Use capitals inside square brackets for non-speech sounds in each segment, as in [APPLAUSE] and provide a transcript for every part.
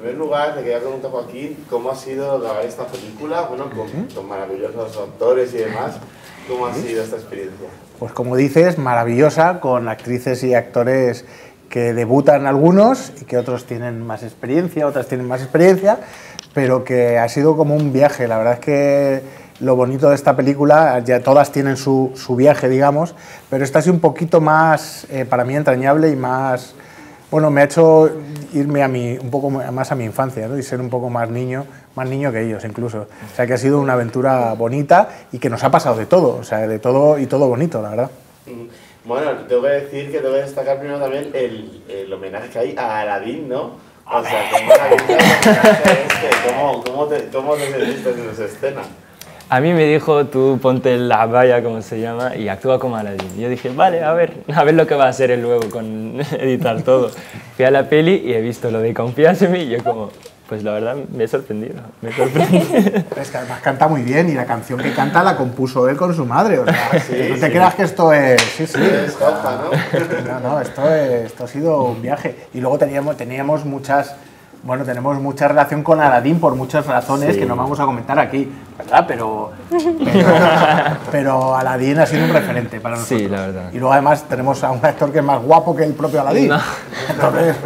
primer lugar, te quería preguntar, Joaquín, ¿cómo ha sido grabar esta película? Bueno, con, con maravillosos actores y demás. ¿Cómo ha sido esta experiencia? Pues como dices, maravillosa, con actrices y actores que debutan algunos y que otros tienen más experiencia, otras tienen más experiencia, pero que ha sido como un viaje. La verdad es que lo bonito de esta película, ya todas tienen su, su viaje, digamos, pero esta ha sido un poquito más, eh, para mí, entrañable y más... Bueno, me ha hecho irme a mi, un poco más a mi infancia ¿no? y ser un poco más niño, más niño que ellos incluso. O sea que ha sido una aventura bonita y que nos ha pasado de todo, o sea, de todo y todo bonito, la verdad. Mm, Bueno, tengo que decir que tengo que destacar primero también el, el homenaje que hay a Aladdin, ¿no? O sea, homenaje este. ¿Cómo, cómo, te, ¿Cómo te sentiste en esa escena? A mí me dijo, tú ponte la abaya, como se llama, y actúa como Aladdin. Yo dije, vale, a ver, a ver lo que va a hacer él luego con [LAUGHS] editar todo. Fui a la peli y he visto lo de Confías en mí y yo como, pues la verdad me he sorprendido, me he sorprendido. [LAUGHS] Es que además canta muy bien y la canción que canta la compuso él con su madre. O sea, [LAUGHS] Sí, no te sí. creas que esto es. Sí, sí. Es Jauja, ¿no? No, no, esto, es- esto ha sido un viaje. Y luego teníamos, teníamos muchas. Bueno, tenemos mucha relación con Aladdin por muchas razones Sí. que no vamos a comentar aquí, ¿verdad? Pero, [LAUGHS] pero, pero Aladdin ha sido un referente para nosotros. Sí, la verdad. Y luego además tenemos a un actor que es más guapo que el propio Aladdin. No. Entonces,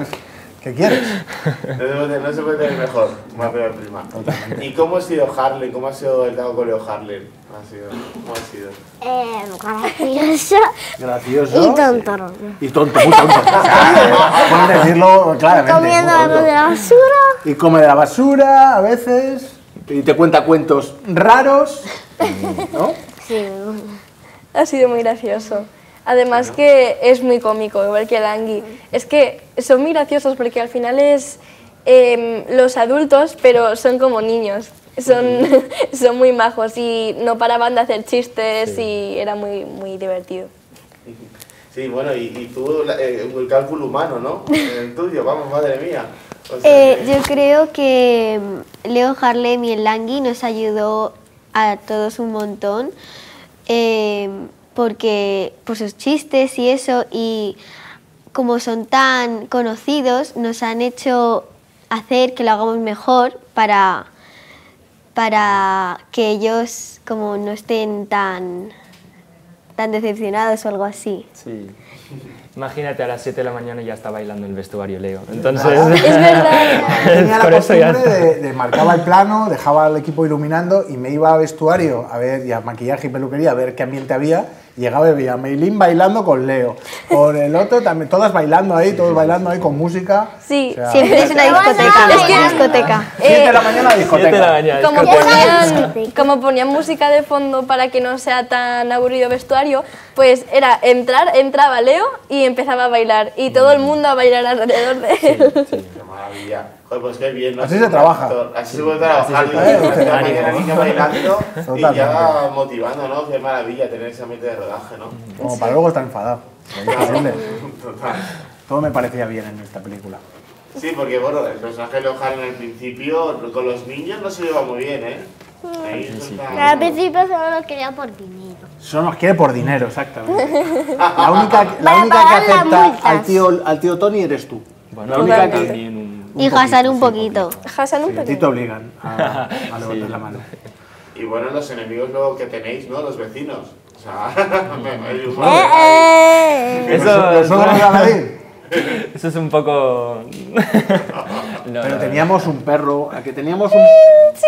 ¿qué quieres? [LAUGHS] No se puede, tener mejor, más peor prima. ¿Y cómo ha sido Harlem? ¿Cómo ha sido el Dago Coleo Harlem? Ha sido, ¿Cómo ha sido? Eh, gracioso Gracioso. y tonto. Y tonto, muy tonto. [LAUGHS] Puedes decirlo claramente. Comiendo algo de la basura. Y come de la basura a veces. Y te cuenta cuentos raros. [LAUGHS] ¿No? Sí. Ha sido muy gracioso. Además que es muy cómico, igual que el Angui. Es que son muy graciosos porque al final es em, los adultos, pero son como niños. Son, [LAUGHS] son muy majos y no paraban de hacer chistes y era muy, muy divertido. Sí, bueno, y, y tú, la- eh, el cálculo humano, ¿no? [LAUGHS] El tuyo, vamos, madre mía. O sea Eh, que- yo creo que mm, Leo Harlem y el Langui nos ayudó a todos un montón eh, porque por sus chistes y eso y como son tan conocidos nos han hecho hacer que lo hagamos mejor para para que ellos como no estén tan tan decepcionados o algo así. Sí. [LAUGHS] Imagínate a las 7 de la mañana ya está bailando en el vestuario Leo. Entonces, [LAUGHS] Es verdad. Tenía la por eso ya costumbre de, de marcaba el plano, dejaba al equipo iluminando y me iba a vestuario a ver, y a maquillaje y peluquería a ver qué ambiente había. Llegaba y veía a Meilín bailando con Leo. Con el otro también, todas bailando ahí, todos bailando ahí con música. Sí, O sea, Siempre es una discoteca, Es que- discoteca. Siete de la mañana Siete de la discoteca. mañana, como discoteca. ponían, como ponían música de fondo para que no sea tan aburrido vestuario, pues era entrar, entraba Leo y empezaba a bailar y todo el mundo a bailar alrededor de él. Qué maravilla. Joder, pues qué bien. ¿no? Así se trabaja. Así se puede trabajar. se. Así niña bailando y ya motivando, ¿no? Qué maravilla tener ese ambiente de rodaje, ¿no? Como para luego estar enfadado. [LAUGHS] Increíble. Total. Todo me parecía bien en esta película. Sí, porque bueno, el personaje de Leo Harlem al principio con los niños no se lleva muy bien, ¿eh? Ahí está- Al principio solo lo quería por dinero. Solo nos quiere por dinero, exactamente. [LAUGHS] La única, la única que acepta al tío, al tío Tony eres tú. Bueno, la única que, también un... Y Hassan un poquito. Hassan un Sí, a ti poquito. te obligan a, [LAUGHS] a levantar la mano. Y bueno, los enemigos luego que tenéis, ¿no? Los vecinos. O sea. [LAUGHS] Eh, eh. Eso, Aladdin. eso es un poco... No, Pero no, teníamos un perro, a que teníamos un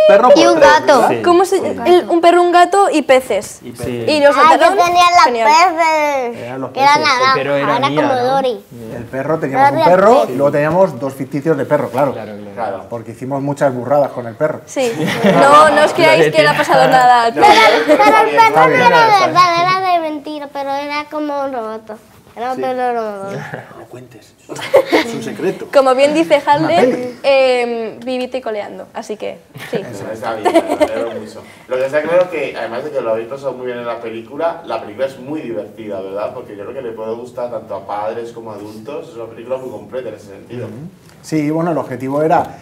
perro por Y un tres, gato. Sí. ¿Cómo se el- un perro, un gato y peces. Sí. Y los Ah, yo ataron. tenía las genial. peces. Eran los peces. naranjas, Pero era era mía, como ¿no? Dory. El perro, teníamos un perro y luego teníamos dos ficticios de perro, claro. Claro, claro. Claro. Porque hicimos muchas burradas con el perro. Sí. No, no os creáis que le ha pasado nada al perro. Pero el perro no era de verdad, era de mentira, pero era como un robot. Era un perro robot. No lo cuentes, es un secreto. Como bien dice peli. Eh, vivite y coleando. Así que, sí. Eso está bien, me alegro mucho. Lo que está claro es que, además de que lo habéis pasado muy bien en la película, la película es muy divertida, ¿verdad? Porque yo creo que le puede gustar tanto a padres como a adultos. Es una película muy completa en ese sentido. Sí, bueno, el objetivo era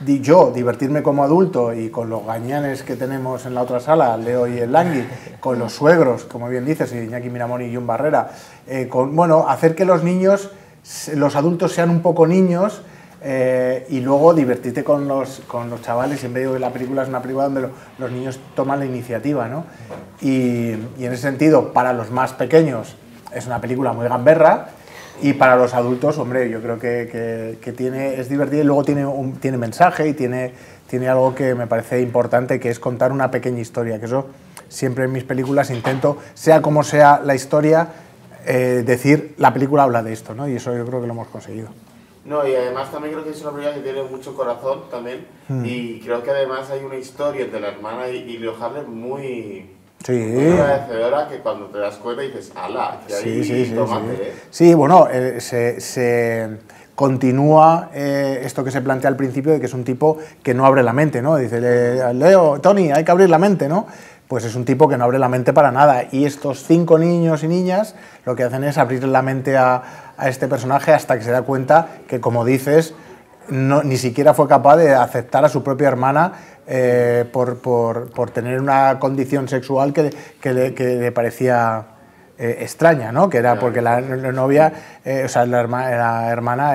di- yo divertirme como adulto y con los gañanes que tenemos en la otra sala, Leo y el Langui, con los suegros, como bien dices, Iñaki Miramón y John Barrera, eh, con, bueno, hacer que los niños, los adultos sean un poco niños eh, y luego divertirte con los, con los chavales. Siempre digo que la película es una película donde lo- los niños toman la iniciativa, ¿no? Y, y en ese sentido, para los más pequeños, es una película muy gamberra. Y para los adultos, hombre, yo creo que, que- que tiene, es divertida y luego tiene, un, tiene mensaje y tiene, tiene algo que me parece importante, que es contar una pequeña historia. Que eso siempre en mis películas intento, sea como sea la historia, eh, decir la película habla de esto, ¿no? Y eso yo creo que lo hemos conseguido. No, y además también creo que es una película que tiene mucho corazón también. Hmm. Y creo que además hay una historia entre la hermana y, y Leo Harlem muy, Sí. muy agradecedora que cuando te das cuenta dices, ala, que ahí Sí, sí, sí. tomate, sí. ¿eh? Sí, bueno, eh, se, se continúa eh, esto que se plantea al principio de que es un tipo que no abre la mente, ¿no? Dice, "Le- Leo, Tony, hay que abrir la mente, ¿no? Pues es un tipo que no abre la mente para nada. Y estos cinco niños y niñas lo que hacen es abrir la mente a, a este personaje hasta que se da cuenta que, como dices, no, ni siquiera fue capaz de aceptar a su propia hermana eh, por, por- por tener una condición sexual que, que le, que le parecía eh, extraña, ¿no? Que era porque la, novia, eh, o sea, la, herma- la hermana,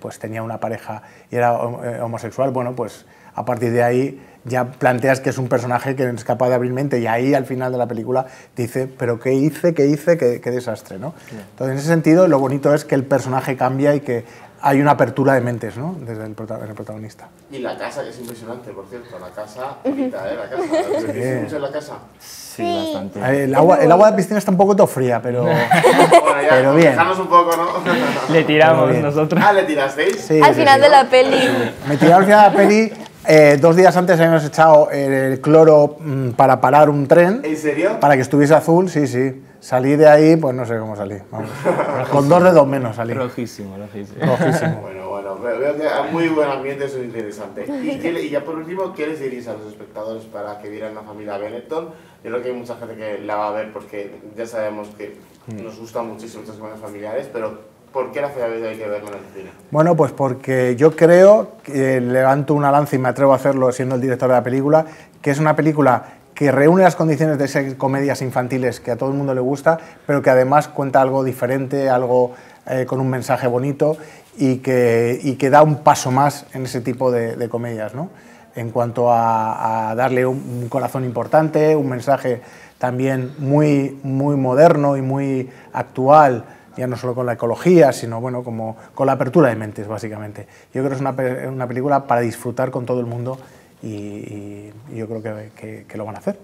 pues tenía una pareja y era hom- homosexual. Bueno, pues a partir de ahí ya planteas que es un personaje que es capaz de abrir mente y ahí al final de la película dice, pero ¿qué hice? ¿Qué hice? ¿Qué, qué desastre? ¿no? Entonces, en ese sentido, lo bonito es que el personaje cambia y que hay una apertura de mentes ¿no? desde el, prota- el protagonista. Y la casa, que es impresionante, por cierto. La casa, bonita, ¿eh? La casa. ¿Os divertís mucho en la casa? Sí, bastante. Eh, El agua, el agua de la piscina está un poco fría, pero... [LAUGHS] Bueno, ya, Pero bien. dejarnos un poco, ¿no? Le tiramos nosotros. ah, ¿le tirasteis? Sí, Al sí, final sí. de la peli. Me tiraron al final de la peli. Eh, dos días antes habíamos echado el cloro mm, para parar un tren. ¿En serio? Para que estuviese azul, sí, sí. Salí de ahí, pues no sé cómo salí. vamos. [LAUGHS] Con dos dedos menos salí. Rojísimo, rojísimo. Rojísimo. [LAUGHS] Bueno, bueno, veo veo que hay muy buen ambiente, eso es interesante. [LAUGHS] Y, qué le- y ya por último, ¿qué les diréis a los espectadores para que vieran la familia Benetton? Yo creo que hay mucha gente que la va a ver porque ya sabemos que nos gustan muchísimo estas comedias familiares, pero ¿por qué la familia hay que verla en el cine? Bueno, pues porque yo creo, que levanto una lanza y me atrevo a hacerlo siendo el director de la película, que es una película que reúne las condiciones de ser comedias infantiles que a todo el mundo le gusta, pero que además cuenta algo diferente, algo eh, con un mensaje bonito y que, da un paso más en ese tipo de, comedias, ¿no? En cuanto a, a darle un, un corazón importante, un mensaje también muy, muy moderno y muy actual ya no solo con la ecología, sino bueno, como con la apertura de mentes, básicamente. Yo creo que es una, una película para disfrutar con todo el mundo y, y- y yo creo que, que- que lo van a hacer.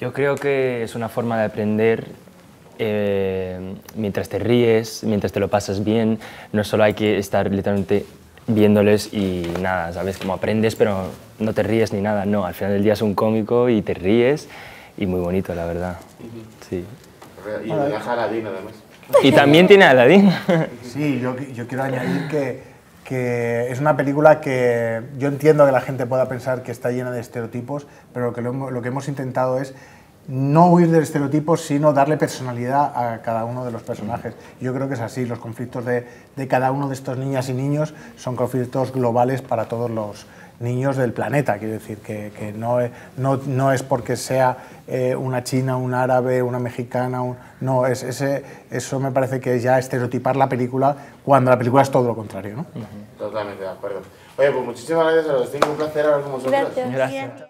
Yo creo que es una forma de aprender eh, mientras te ríes, mientras te lo pasas bien. No solo hay que estar literalmente viéndoles y nada, ¿sabes? Como aprendes, pero no te ríes ni nada. No, al final del día es un cómico y te ríes y muy bonito, la verdad. Sí. Y homenaje a Aladdin, además. Y también tiene a Aladdin. Sí, yo, quiero añadir que, es una película que yo entiendo que la gente pueda pensar que está llena de estereotipos, pero lo que, lo, hemos- lo que hemos intentado es no huir del estereotipo, sino darle personalidad a cada uno de los personajes. Yo creo que es así, los conflictos de, de cada uno de estos niñas y niños son conflictos globales para todos los niños del planeta, quiero decir, que, que no, es, no, no es porque sea eh, una china, un árabe, una mexicana, un- no, es, ese, eso me parece que es ya estereotipar la película cuando la película es todo lo contrario. ¿no? Totalmente de acuerdo. Oye, pues muchísimas gracias a los cinco, un placer hablar con vosotros. Gracias. Gracias.